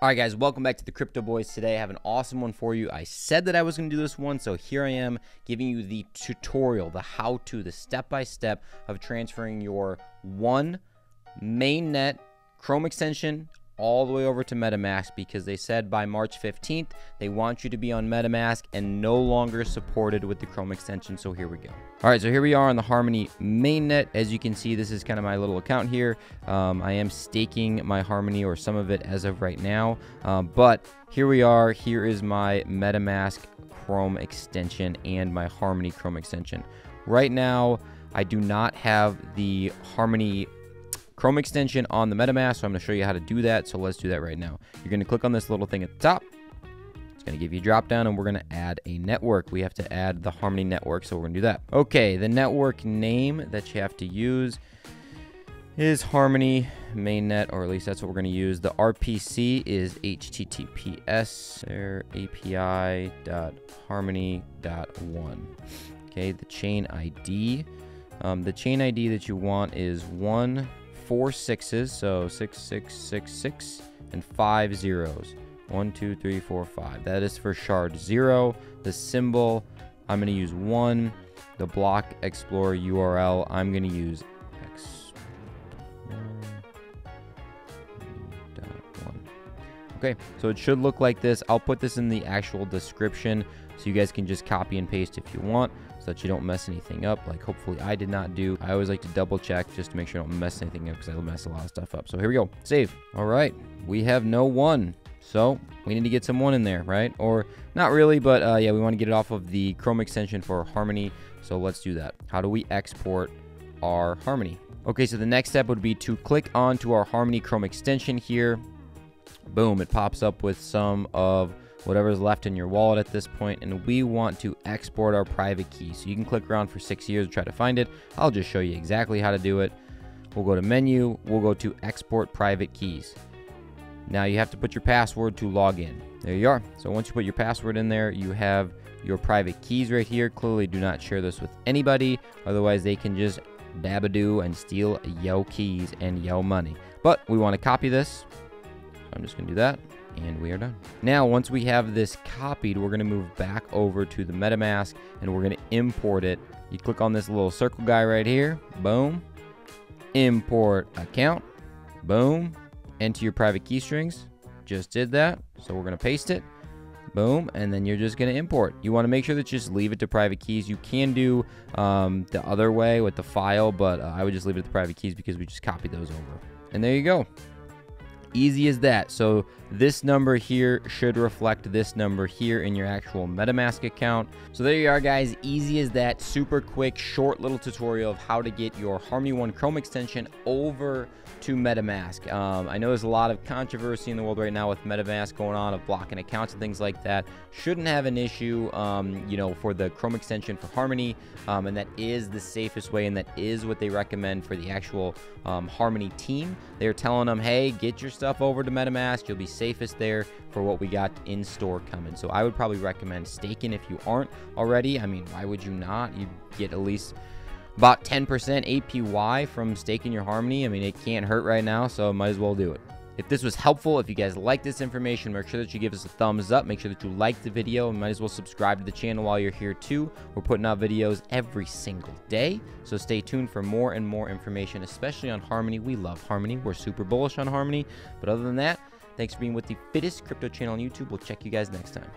All right, guys, welcome back to the Crypto Boys. Today, I have an awesome one for you. I said that I was going to do this one, so here I am giving you the tutorial, the how to, the step by step of transferring your one mainnet Chrome extension all the way over to MetaMask because they said by March 15th they want you to be on MetaMask and no longer supported with the Chrome extension. So here we go. All right, so here we are on the Harmony mainnet. As you can see, this is kind of my little account here. Um, I am staking my Harmony or some of it as of right now, um, but here we are. Here is my MetaMask Chrome extension and my Harmony Chrome extension. Right now, I do not have the Harmony Chrome extension on the MetaMask. So I'm going to show you how to do that. So let's do that right now. You're going to click on this little thing at the top. It's going to give you a drop down and we're going to add a network. We have to add the Harmony network. So we're going to do that. Okay. The network name that you have to use is Harmony mainnet, or at least that's what we're going to use. The RPC is HTTPS API.harmony.one. Okay, the chain ID. Um, the chain ID that you want is one four sixes, so six, six, six, six, and five zeros. One, two, three, four, five. That is for shard zero. The symbol, I'm going to use one. The block explorer URL, I'm going to use Okay, so it should look like this. I'll put this in the actual description so you guys can just copy and paste if you want so that you don't mess anything up like hopefully I did not do. I always like to double check just to make sure I don't mess anything up because I mess a lot of stuff up. So here we go. Save. All right. We have no one. So we need to get someone in there, right? Or not really, but uh, yeah, we want to get it off of the Chrome extension for Harmony. So let's do that. How do we export our Harmony? Okay, so the next step would be to click onto our Harmony Chrome extension here. Boom, it pops up with some of whatever's left in your wallet at this point, and we want to export our private key. So you can click around for six years to try to find it. I'll just show you exactly how to do it. We'll go to menu, we'll go to export private keys. Now you have to put your password to log in. There you are. So once you put your password in there, you have your private keys right here. Clearly do not share this with anybody. Otherwise they can just dabadoo and steal yo keys and yo money. But we want to copy this. I'm just to do that and we are done. Now, once we have this copied, we're to move back over to the MetaMask and we're to import it. You click on this little circle guy right here. Boom. Import account. Boom. Enter your private key strings. Just did that. So we're to paste it. Boom. And then you're just to import. You want to make sure that you just leave it to private keys. You can do um, the other way with the file, but uh, I would just leave it to private keys because we just copied those over. And there you go. Easy as that. So this number here should reflect this number here in your actual MetaMask account. So there you are, guys. Easy as that. Super quick, short little tutorial of how to get your Harmony One Chrome extension over to MetaMask. Um, I know there's a lot of controversy in the world right now with MetaMask going on of blocking accounts and things like that. Shouldn't have an issue, um, you know, for the Chrome extension for Harmony, um, and that is the safest way, and that is what they recommend for the actual um, Harmony team. They're telling them, hey, get your stuff over to MetaMask. You'll be safest there for what we got in store coming. So I would probably recommend staking if you aren't already. I mean, why would you not? You get at least about 10% APY from staking your Harmony. I mean, it can't hurt right now, so might as well do it. If this was helpful, if you guys like this information, make sure that you give us a thumbs up. Make sure that you like the video and might as well subscribe to the channel while you're here too. We're putting out videos every single day. So stay tuned for more and more information, especially on Harmony. We love Harmony. We're super bullish on Harmony. But other than that, thanks for being with the fittest crypto channel on YouTube. We'll check you guys next time.